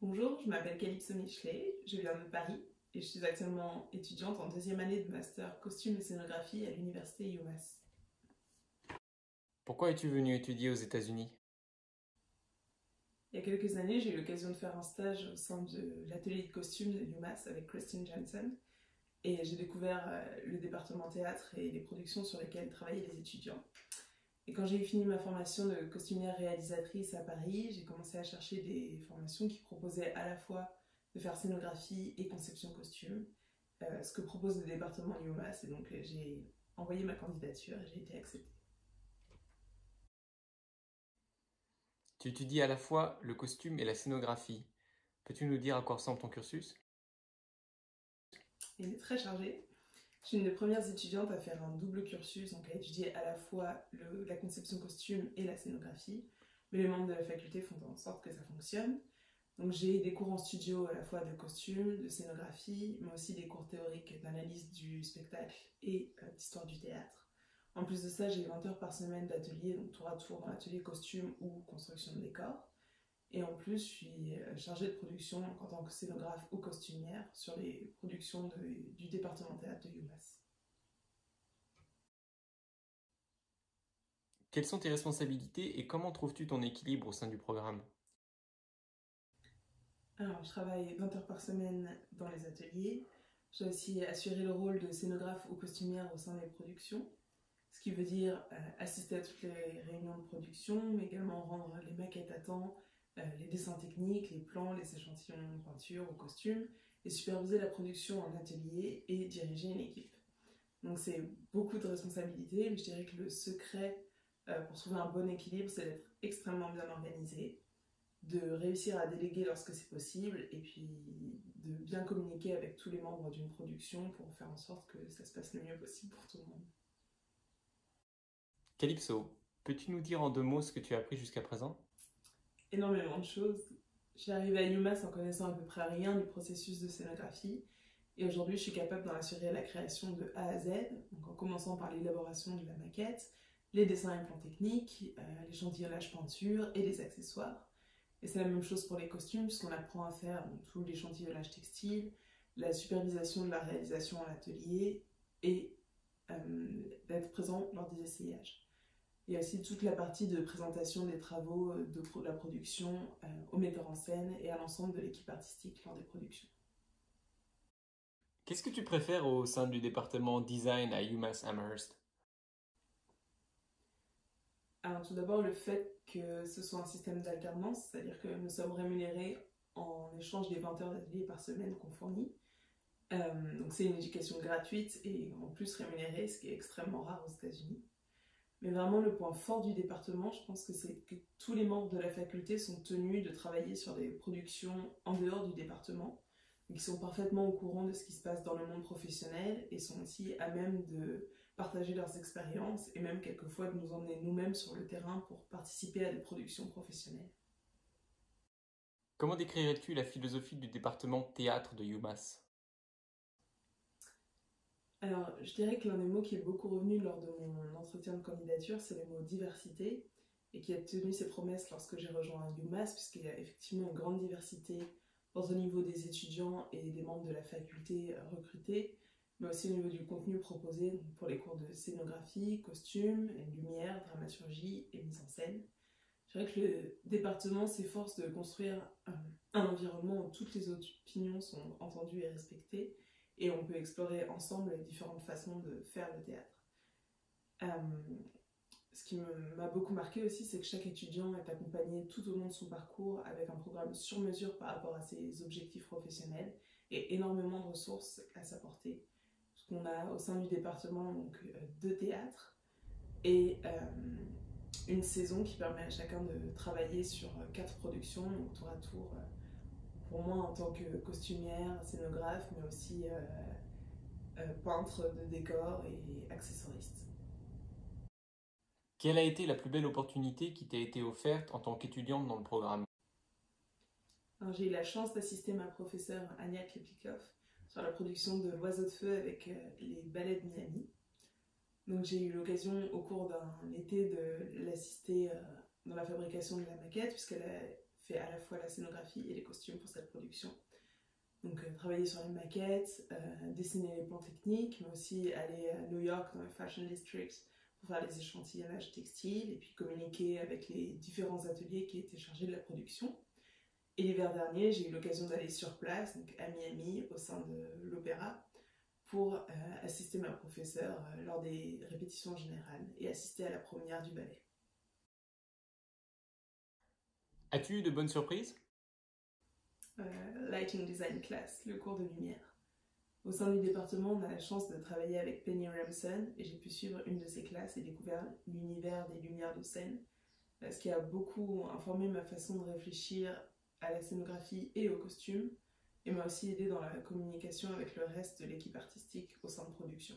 Bonjour, je m'appelle Calypso Michelet, je viens de Paris et je suis actuellement étudiante en deuxième année de master costume et scénographie à l'université UMass. Pourquoi es-tu venu étudier aux États-Unis? Il y a quelques années, j'ai eu l'occasion de faire un stage au sein de l'atelier de costume de UMass avec Christine Jensen et j'ai découvert euh, le département théâtre et les productions sur lesquelles travaillaient les étudiants. Et quand j'ai fini ma formation de costumière réalisatrice à Paris, j'ai commencé à chercher des formations qui proposaient à la fois de faire scénographie et conception costume, euh, ce que propose le département UMass. Et donc euh, j'ai envoyé ma candidature et j'ai été acceptée. Tu étudies à la fois le costume et la scénographie. Peux-tu nous dire à quoi ressemble ton cursus? Il est très chargé. Je suis une des premières étudiantes à faire un double cursus, donc à étudier à la fois la conception costume et la scénographie. Mais les membres de la faculté font en sorte que ça fonctionne. Donc j'ai des cours en studio à la fois de costume, de scénographie, mais aussi des cours théoriques d'analyse du spectacle et euh, d'histoire du théâtre. En plus de ça, j'ai 20 heures par semaine d'atelier, donc tour à tour dans l'atelier costume ou construction de décor. Et en plus, je suis euh, chargée de production en tant que scénographe ou costumière sur les productions de, du département théâtre de UMass. Quelles sont tes responsabilités et comment trouves-tu ton équilibre au sein du programme? Alors, je travaille 20 heures par semaine dans les ateliers. J'ai aussi assuré le rôle de scénographe ou costumière au sein des productions ce qui veut dire euh, assister à toutes les réunions de production, mais également rendre les maquettes à temps, les dessins techniques, les plans, les échantillons de peinture ou costumes, et superviser la production en atelier et diriger une équipe. Donc c'est beaucoup de responsabilités, mais je dirais que le secret euh, pour trouver un bon équilibre, c'est d'être extrêmement bien organisé, de réussir à déléguer lorsque c'est possible, et puis de bien communiquer avec tous les membres d'une production pour faire en sorte que ça se passe le mieux possible pour tout le monde. Calypso, peux-tu nous dire en deux mots ce que tu as appris jusqu'à présent? Énormément de choses. J'ai arrivé à UMass en connaissant à peu près rien du processus de scénographie. Et aujourd'hui, je suis capable d'en assurer la création de A à Z, donc en commençant par l'élaboration de la maquette, les dessins et plans techniques, euh, l'échantillonnage peinture et les accessoires. Et c'est la même chose pour les costumes, puisqu'on apprend à faire donc, tout l'échantillonnage textile, la supervision de la réalisation à l'atelier et euh, d'être présent lors des essayages. Il y a aussi toute la partie de présentation des travaux euh, de la production euh, au metteur en scène et à l'ensemble de l'équipe artistique lors des productions. Qu'est-ce que tu préfères au sein du département design à UMass Amherst? Alors tout d'abord le fait que ce soit un système d'alternance, c'est-à-dire que nous sommes rémunérés en échange des 20 heures d'atelier par semaine qu'on fournit. Euh, donc c'est une éducation gratuite et en plus rémunérée, ce qui est extrêmement rare aux États-Unis. Mais vraiment, le point fort du département, je pense que c'est que tous les membres de la faculté sont tenus de travailler sur des productions en dehors du département. Ils sont parfaitement au courant de ce qui se passe dans le monde professionnel et sont aussi à même de partager leurs expériences et même quelquefois de nous emmener nous-mêmes sur le terrain pour participer à des productions professionnelles. Comment décrirais-tu la philosophie du département théâtre de UMass alors, je dirais que l'un des mots qui est beaucoup revenu lors de mon entretien de candidature, c'est le mot diversité, et qui a tenu ses promesses lorsque j'ai rejoint UMass, puisqu'il y a effectivement une grande diversité au niveau des étudiants et des membres de la faculté recrutés, mais aussi au niveau du contenu proposé pour les cours de scénographie, costume, lumière, dramaturgie et mise en scène. Je dirais que le département s'efforce de construire un, un environnement où toutes les opinions sont entendues et respectées, et on peut explorer ensemble les différentes façons de faire le théâtre. Euh, ce qui m'a beaucoup marqué aussi, c'est que chaque étudiant est accompagné tout au long de son parcours avec un programme sur mesure par rapport à ses objectifs professionnels et énormément de ressources à sa portée. Qu'on a au sein du département, donc euh, deux théâtres et euh, une saison qui permet à chacun de travailler sur quatre productions, donc tour à tour pour moi en tant que costumière, scénographe, mais aussi euh, euh, peintre de décors et accessoiriste. Quelle a été la plus belle opportunité qui t'a été offerte en tant qu'étudiante dans le programme? J'ai eu la chance d'assister ma professeure Anya Klepikov sur la production de L'Oiseau de Feu avec euh, les ballets de Miami. Donc j'ai eu l'occasion au cours d'un été de l'assister dans la fabrication de la maquette puisqu'elle a fait à la fois la scénographie et les costumes pour cette production. Donc travailler sur les maquettes, dessiner les plans techniques, mais aussi aller à New York dans le Fashion District pour faire les échantillonnages textiles et puis communiquer avec les différents ateliers qui étaient chargés de la production. Et l'hiver dernier, j'ai eu l'occasion d'aller sur place, donc à Miami, au sein de l'opéra, pour euh, assister ma professeure euh, lors des répétitions générales et assister à la première du ballet. As-tu eu de bonnes surprises? Euh, Lighting Design Class, le cours de lumière. Au sein du département, on a la chance de travailler avec Penny Ramson et j'ai pu suivre une de ses classes et découvrir l'univers des lumières de scène, ce qui a beaucoup informé ma façon de réfléchir à la scénographie et au costume, et m'a aussi aidé dans la communication avec le reste de l'équipe artistique au sein de production.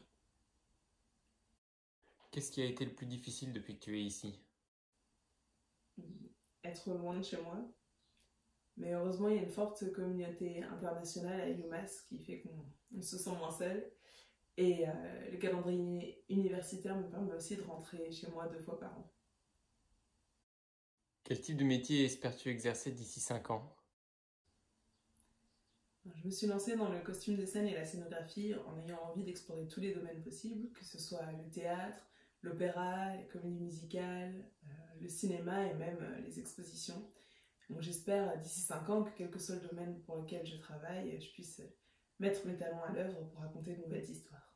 Qu'est-ce qui a été le plus difficile depuis que tu es ici? Être loin de chez moi. Mais heureusement, il y a une forte communauté internationale à UMass qui fait qu'on se sent moins seul. Et euh, le calendrier universitaire me permet aussi de rentrer chez moi deux fois par an. Quel type de métier espères-tu exercer d'ici 5 ans? Je me suis lancée dans le costume de scène et la scénographie en ayant envie d'explorer tous les domaines possibles, que ce soit le théâtre, l'opéra, les comédies musicales, euh, le cinéma et même euh, les expositions. Donc j'espère d'ici 5 ans que quel que soit le domaine pour lequel je travaille, je puisse mettre mes talents à l'œuvre pour raconter de nouvelles histoires.